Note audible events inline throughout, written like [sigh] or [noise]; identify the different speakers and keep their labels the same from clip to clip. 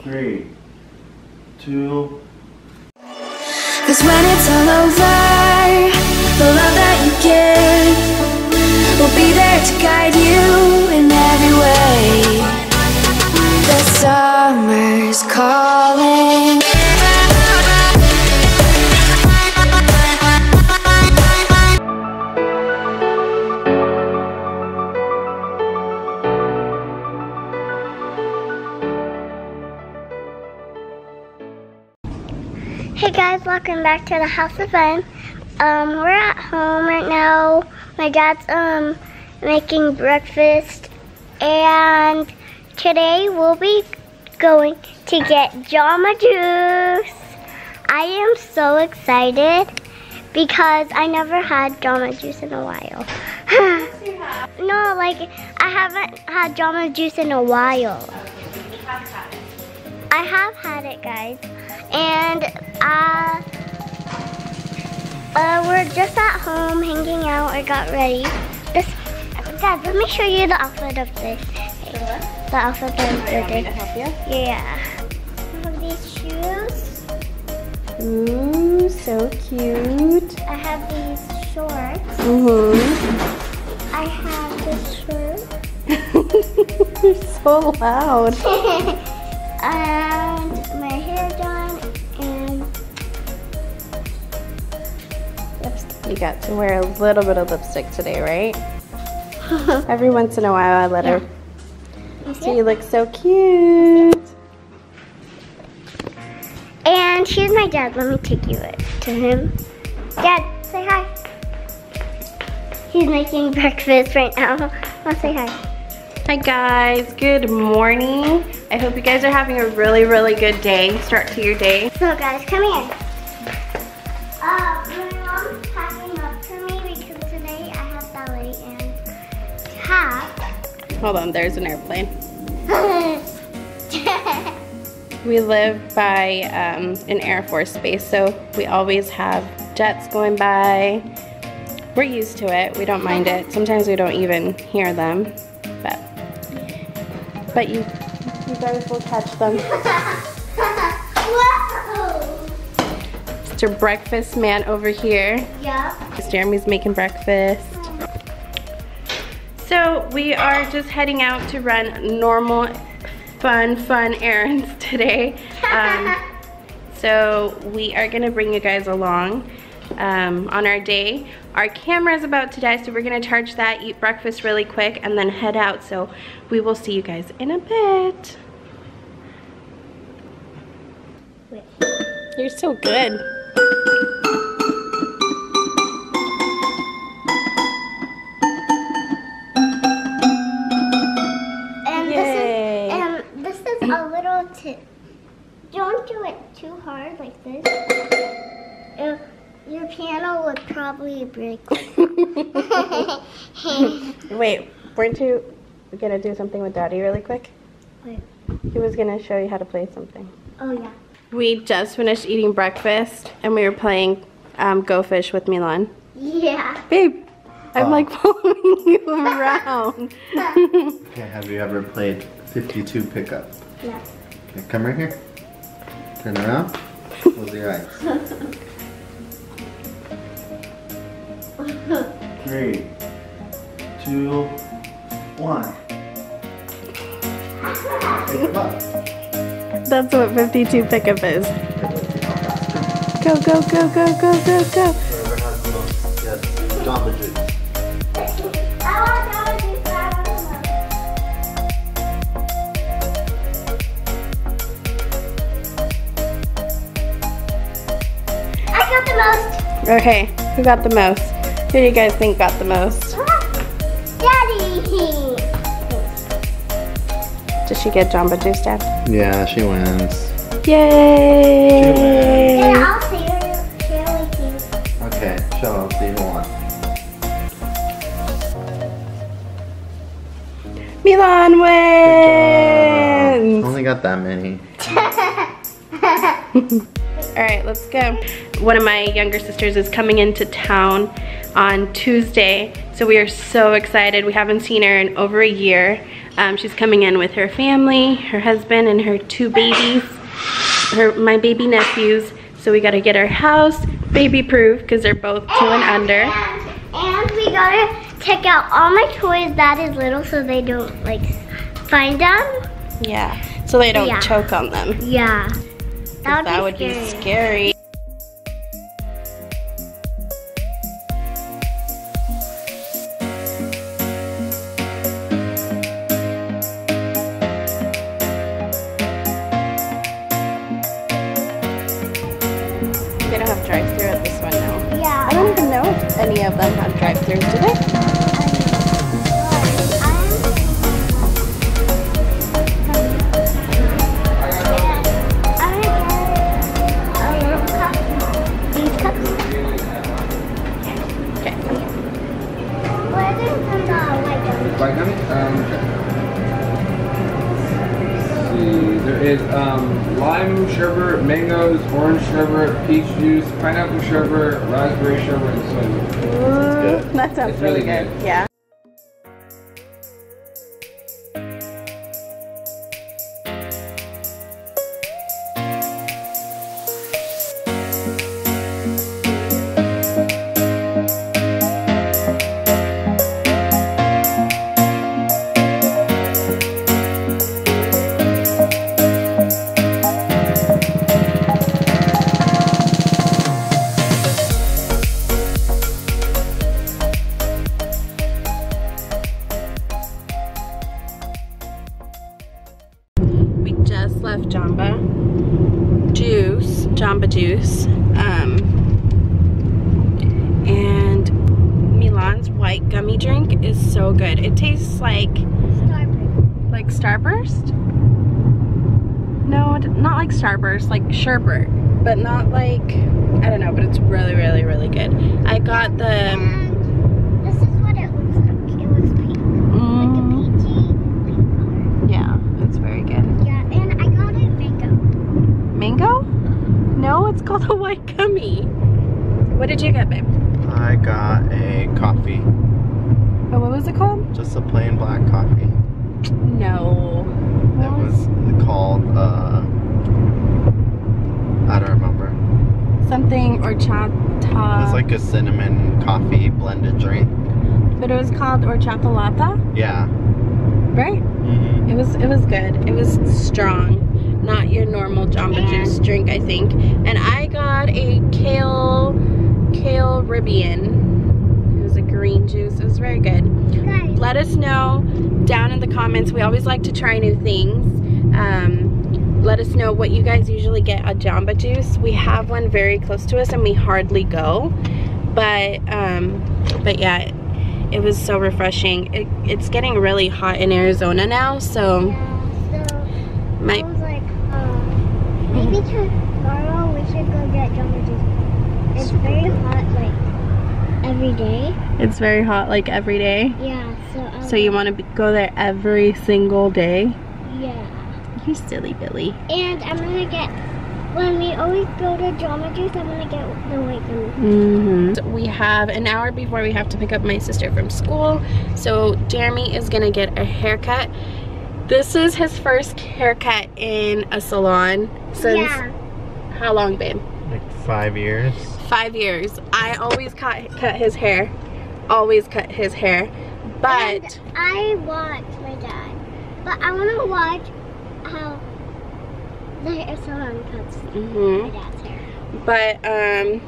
Speaker 1: three, two.
Speaker 2: Cause when it's all over,
Speaker 3: Hey guys, welcome back to the House of Fun. Um, we're at home right now. My dad's um making breakfast, and today we'll be going to get Jamba Juice. I am so excited because I never had Jamba Juice in a while. [laughs] no, like I haven't had Jamba Juice in a while. I have had it, guys, and uh, uh, we're just at home hanging out. I got ready. This, Dad, let me show you the outfit of this. The outfit I did. Yeah. I have these shoes.
Speaker 4: Ooh, so cute.
Speaker 3: I have these shorts.
Speaker 4: Mm-hmm.
Speaker 3: I have this shirt. [laughs]
Speaker 4: You're so loud. [laughs] got to wear a little bit of lipstick today, right? [laughs] Every once in a while I let her. So you look so cute.
Speaker 3: And here's my dad. Let me take you to him. Dad, say hi. He's making [laughs] breakfast right now. I'll say hi.
Speaker 4: Hi guys, good morning. I hope you guys are having a really, really good day. Start to your day.
Speaker 3: So guys, come here.
Speaker 4: Hold on, there's an airplane. We live by um, an Air Force base, so we always have jets going by. We're used to it. We don't mind it. Sometimes we don't even hear them, but but you you guys will catch them. Mr. Breakfast Man over here.
Speaker 3: Yup.
Speaker 4: Jeremy's making breakfast. So we are just heading out to run normal, fun, fun errands today. Um, [laughs] so we are gonna bring you guys along um, on our day. Our camera is about to die, so we're gonna charge that, eat breakfast really quick, and then head out. So we will see you guys in a bit. You're so good.
Speaker 3: A little tip. Don't do it too hard like this. Uh, your piano would probably break. [laughs] [laughs]
Speaker 4: Wait, weren't you gonna do something with Daddy really quick?
Speaker 3: Wait.
Speaker 4: He was gonna show you how to play something.
Speaker 3: Oh yeah.
Speaker 4: We just finished eating breakfast and we were playing um, Go Fish with Milan.
Speaker 3: Yeah.
Speaker 4: Babe, I'm like [laughs] following you around. [laughs]
Speaker 1: Okay, have you ever played 52 pickup?
Speaker 3: No.
Speaker 1: Okay, come right here. Turn around. Close your eyes. [laughs] Three, two, one. Okay, come up.
Speaker 4: That's what 52 pickup is. Go, go, go, go, go, go, go.
Speaker 1: Whoever has the yes, Jamba Juice.
Speaker 4: Okay, who got the most? Who do you guys think got the most?
Speaker 3: Daddy.
Speaker 4: Did she get Jamba Juice, Dad?
Speaker 1: Yeah, she wins.
Speaker 4: Yay!
Speaker 3: Then I'll share, share with you.
Speaker 1: Okay, show us the one.
Speaker 4: Milan wins!
Speaker 1: Only got that many. [laughs]
Speaker 4: All right, let's go. One of my younger sisters is coming into town on Tuesday, so we are so excited. We haven't seen her in over a year. Um, she's coming in with her family, her husband, and her two babies, her my baby nephews. So we gotta get our house baby proof because they're both two and under.
Speaker 3: And, and we gotta take out all my toys that is little so they don't like find them.
Speaker 4: Yeah, so they don't
Speaker 3: Yeah.
Speaker 4: choke on them.
Speaker 3: Yeah. That would,
Speaker 4: that
Speaker 3: be,
Speaker 4: would
Speaker 3: scary.
Speaker 4: be scary. They don't have drive-through at this one now.
Speaker 3: Yeah.
Speaker 4: I don't even know if any of them have drive-throughs, do they?
Speaker 1: Sherbet, peach juice, pineapple sherbet, raspberry sherbet, and soy milk.
Speaker 4: Ooh, that sounds
Speaker 1: It's
Speaker 4: really,
Speaker 1: really
Speaker 4: good.
Speaker 1: good.
Speaker 4: Yeah. No, it- not like Starburst, like sherbet, but not like I don't know. But it's really, really, really good. I got the.
Speaker 3: And this is what it looks like. It looks pink. Like a
Speaker 4: Mm,
Speaker 3: peachy pink color.
Speaker 4: yeah, it's very good.
Speaker 3: Yeah, and I got it mango.
Speaker 4: Mango? No, it's called a white gummy. What did you get, babe?
Speaker 5: I got a coffee,
Speaker 4: Oh, what was it called?
Speaker 5: just a plain black coffee.
Speaker 4: No.
Speaker 5: It was called, uh, I don't remember.
Speaker 4: something horchata.
Speaker 5: It was like a cinnamon coffee blended drink.
Speaker 4: but it was called horchata lata,
Speaker 5: Yeah.
Speaker 4: right?
Speaker 5: hmm
Speaker 4: It was it was good. It was strong, not your normal Jamba Juice drink, I think. And I got a kale Kale-ribbean. It was a green juice. It was very good.
Speaker 3: You
Speaker 4: let us know down in the comments. We always like to try new things. Um, let us know what you guys usually get at Jamba Juice. We have one very close to us and we hardly go. But, um, but yeah, it, it was so refreshing. It, it's getting really hot in Arizona now, so
Speaker 3: yeah, so
Speaker 4: my,
Speaker 3: I was like, um, maybe tomorrow we should go get Jamba Juice. It's very hot, like, every day.
Speaker 4: it's very hot like every day.
Speaker 3: Yeah, so was
Speaker 4: So you want to go there every single day?
Speaker 3: Yeah.
Speaker 4: You silly Billy.
Speaker 3: And I'm gonna get, when we always go to Jamba Juice, I'm gonna get the white gummy.
Speaker 4: Mm-hmm. We have an hour before we have to pick up my sister from school. So Jeremy is gonna get a haircut. This is his first haircut in a salon since
Speaker 3: Yeah.
Speaker 4: how long, babe?
Speaker 5: Like five years.
Speaker 4: Five years. I always cut cut his hair. Always cut his hair. But
Speaker 3: And I watched my dad, but I wanna watch how the hair salon cuts
Speaker 4: Mhm.
Speaker 3: my dad's hair.
Speaker 4: but um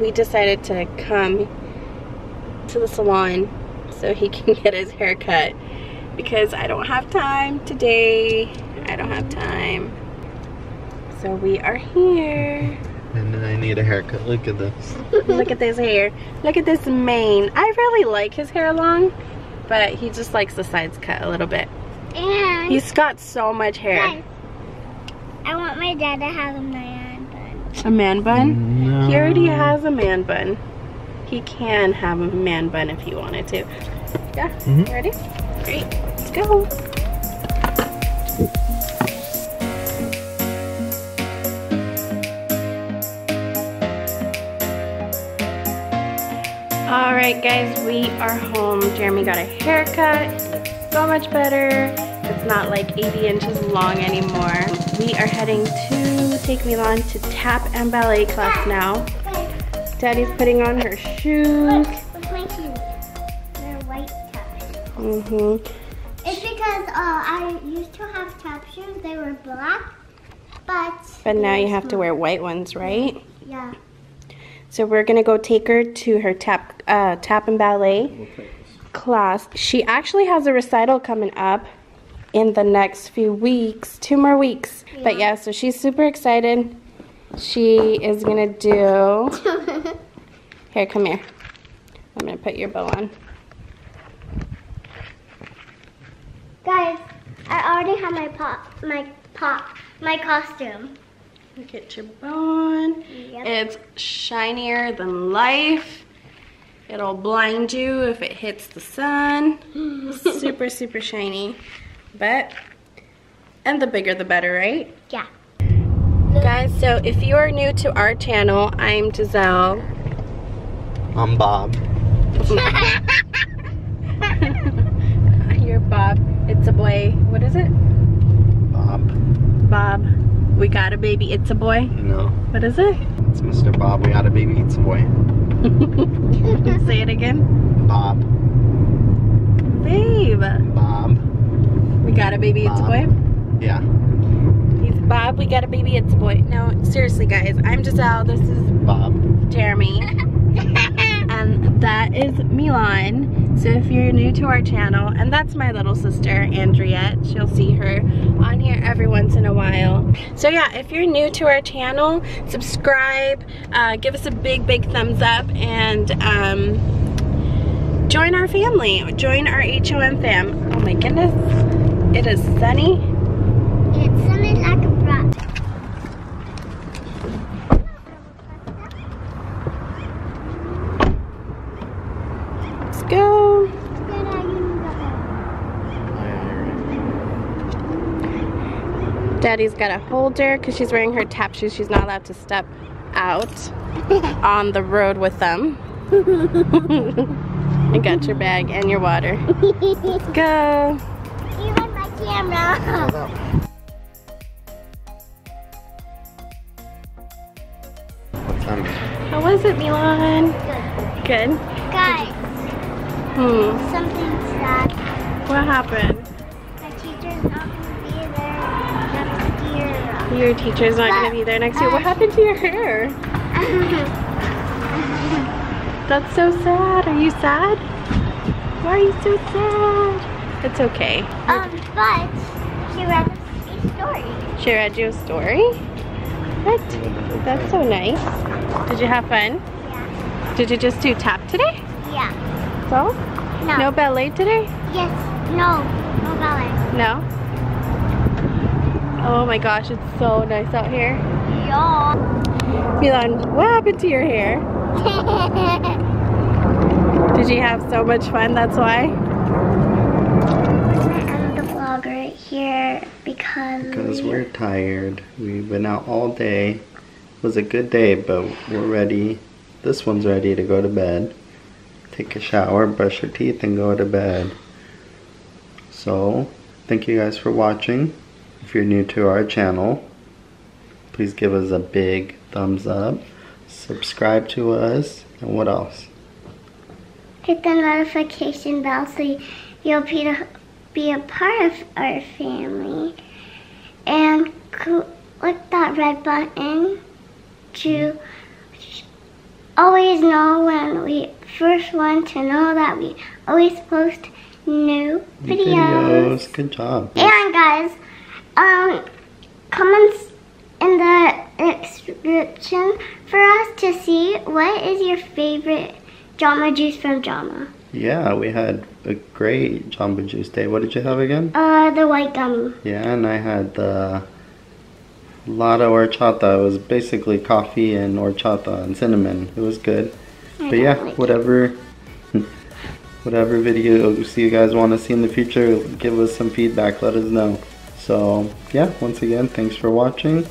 Speaker 4: we decided to come to the salon so he can [laughs] get his hair cut because I don't have time today. I don't have time. So we are here.
Speaker 5: And then I need a haircut. Look at this. [laughs]
Speaker 4: Look at this hair. Look at this mane. I really like his hair long, but he just likes the sides cut a little bit.
Speaker 3: And
Speaker 4: He's got so much hair.
Speaker 3: Guys, I want my dad to have a man bun.
Speaker 4: A man bun?
Speaker 5: No.
Speaker 4: He already has a man bun. He can have a man bun if he wanted to. Yeah,
Speaker 5: mm
Speaker 4: -hmm. ready? Great, let's go. All right, guys, we are home. Jeremy got a haircut. It looks so much better. It's not like 80 inches long anymore. We are heading to take Milan to tap and ballet class now. Daddy's putting on her shoes.
Speaker 3: Look, look my shoes. They're white tap shoes.
Speaker 4: Mm-hmm.
Speaker 3: It's because uh, I used to have tap shoes. They were black, but.
Speaker 4: But now you
Speaker 3: were
Speaker 4: have to wear white ones, right?
Speaker 3: Yeah.
Speaker 4: So we're gonna go take her to her tap uh, tap and ballet class. She actually has a recital coming up in the next few weeks, two more weeks. But yeah, so she's super excited. She is gonna do. Here, come here. I'm gonna put your bow on.
Speaker 3: Guys, I already have my pop, my pop, my costume.
Speaker 4: Get your bow on.
Speaker 3: Yep.
Speaker 4: It's shinier than life. It'll blind you if it hits the sun. [laughs] super, super shiny. But, and the bigger the better, right?
Speaker 3: Yeah.
Speaker 4: Guys, so if you are new to our channel, I'm Jahzel.
Speaker 5: I'm Bob. [laughs]
Speaker 4: You're Bob. It's a boy. What is it?
Speaker 5: Bob.
Speaker 4: Bob. We got a baby. It's a boy.
Speaker 5: No,
Speaker 4: What is it?
Speaker 5: it's Mr. Bob. We got a baby. It's a boy. [laughs]
Speaker 4: Say it again.
Speaker 5: Bob.
Speaker 4: Babe.
Speaker 5: Bob.
Speaker 4: We got a baby. It's a boy.
Speaker 5: Yeah.
Speaker 4: He's Bob. We got a baby. It's a boy. No, seriously, guys. I'm Jahzel. This is
Speaker 5: Bob.
Speaker 4: Jeremy. [laughs] and that is Milan. So if you're new to our channel, and that's my little sister, Andriette. She'll see her every once in a while. So yeah, if you're new to our channel, subscribe, uh, give us a big, big thumbs up, and um, join our family. Join our HOM fam. Oh my goodness. It is sunny.
Speaker 3: It's something like a brat.
Speaker 4: Let's go.
Speaker 3: Good, I can go.
Speaker 4: Daddy's got a holder because she's wearing her tap shoes. She's not allowed to step out [laughs] on the road with them. [laughs] I got your bag and your water. Let's go.
Speaker 3: Even my camera.
Speaker 5: What's that mean?
Speaker 4: How was it, Milan?
Speaker 3: Good.
Speaker 4: Good.
Speaker 3: Guys,
Speaker 4: Hmm.
Speaker 3: something sad.
Speaker 4: What happened? Your teacher's not going to be there next year. What happened to your hair? [laughs] That's so sad. Are you sad? Why are you so sad? It's okay.
Speaker 3: um, but she read a story.
Speaker 4: She read you a story? What? That's so nice. Did you have fun?
Speaker 3: Yeah.
Speaker 4: Did you just do tap today?
Speaker 3: Yeah.
Speaker 4: So?
Speaker 3: No.
Speaker 4: No ballet today?
Speaker 3: Yes. No. No ballet.
Speaker 4: No? Oh my gosh, it's so nice out here.
Speaker 3: Yeah.
Speaker 4: Milan, what happened to your hair? [laughs] Did you have so much fun, that's why?
Speaker 3: I'm gonna end the vlog right here because.
Speaker 5: Because we're tired. We've been out all day. It was a good day, but we're ready. This one's ready to go to bed. Take a shower, brush your teeth, and go to bed. So, thank you guys for watching. If you're new to our channel, please give us a big thumbs up. Subscribe to us. And what else?
Speaker 3: hit the notification bell so you'll be a, be a part of our family. And click that red button to always know when we first want to know that we always post new videos.
Speaker 5: Good job.
Speaker 3: And guys, um, comments in the description for us to see what is your favorite Jamba juice from Jamba.
Speaker 5: Yeah, we had a great Jamba Juice day. What did you have again?
Speaker 3: Uh, the white gummy.
Speaker 5: Yeah, and I had the Lata horchata. It was basically coffee and horchata and cinnamon. It was good. But yeah, whatever [laughs] whatever video see you guys want to see in the future, give us some feedback, let us know. So yeah, once again, thanks for watching.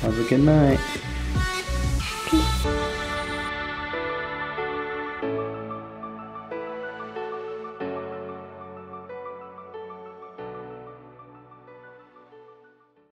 Speaker 5: Have a good night.